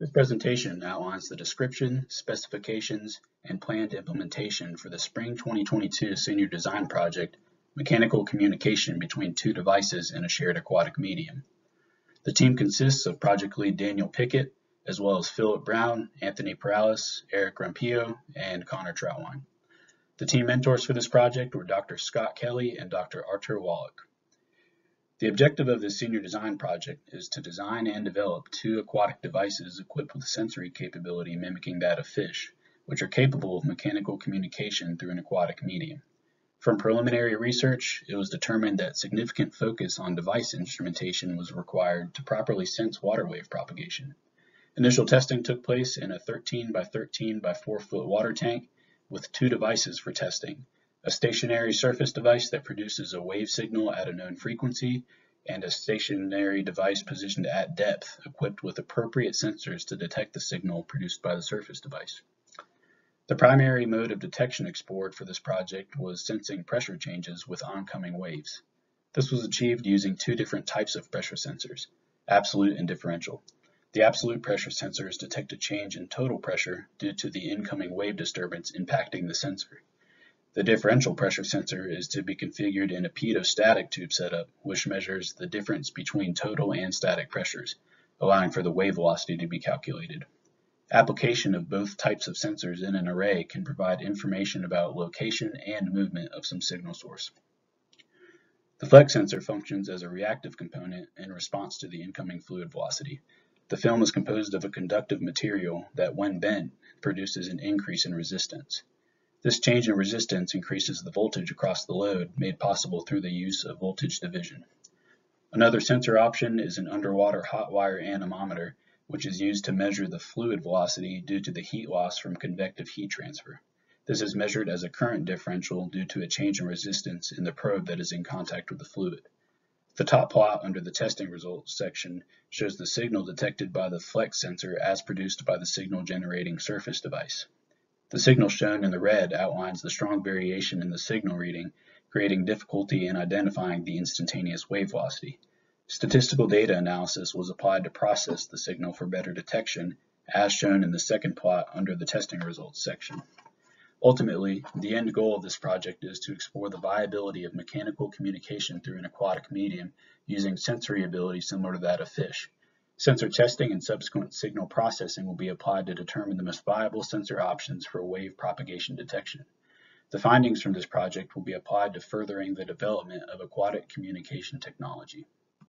This presentation outlines the description, specifications, and planned implementation for the Spring 2022 Senior Design Project, Mechanical Communication Between Two Devices in a Shared Aquatic Medium. The team consists of project lead Daniel Pickett, as well as Philip Brown, Anthony Perales, Eric Rampillo, and Connor Troutwine. The team mentors for this project were Dr. Scott Kelly and Dr. Artur Wolek. The objective of this senior design project is to design and develop two aquatic devices equipped with sensory capability mimicking that of fish, which are capable of mechanical communication through an aquatic medium. From preliminary research, it was determined that significant focus on device instrumentation was required to properly sense water wave propagation. Initial testing took place in a 13 by 13 by 4 foot water tank with two devices for testing, a stationary surface device that produces a wave signal at a known frequency, and a stationary device positioned at depth equipped with appropriate sensors to detect the signal produced by the surface device. The primary mode of detection explored for this project was sensing pressure changes with oncoming waves. This was achieved using two different types of pressure sensors, absolute and differential. The absolute pressure sensors detect a change in total pressure due to the incoming wave disturbance impacting the sensor. The differential pressure sensor is to be configured in a pitot-static tube setup, which measures the difference between total and static pressures, allowing for the wave velocity to be calculated. Application of both types of sensors in an array can provide information about location and movement of some signal source. The flex sensor functions as a reactive component in response to the incoming fluid velocity. The film is composed of a conductive material that when bent produces an increase in resistance. This change in resistance increases the voltage across the load made possible through the use of voltage division. Another sensor option is an underwater hot wire anemometer, which is used to measure the fluid velocity due to the heat loss from convective heat transfer. This is measured as a current differential due to a change in resistance in the probe that is in contact with the fluid. The top plot under the testing results section shows the signal detected by the flex sensor as produced by the signal generating surface device. The signal shown in the red outlines the strong variation in the signal reading, creating difficulty in identifying the instantaneous wave velocity. Statistical data analysis was applied to process the signal for better detection, as shown in the second plot under the testing results section. Ultimately, the end goal of this project is to explore the viability of mechanical communication through an aquatic medium using sensory ability similar to that of fish. Sensor testing and subsequent signal processing will be applied to determine the most viable sensor options for wave propagation detection. The findings from this project will be applied to furthering the development of aquatic communication technology.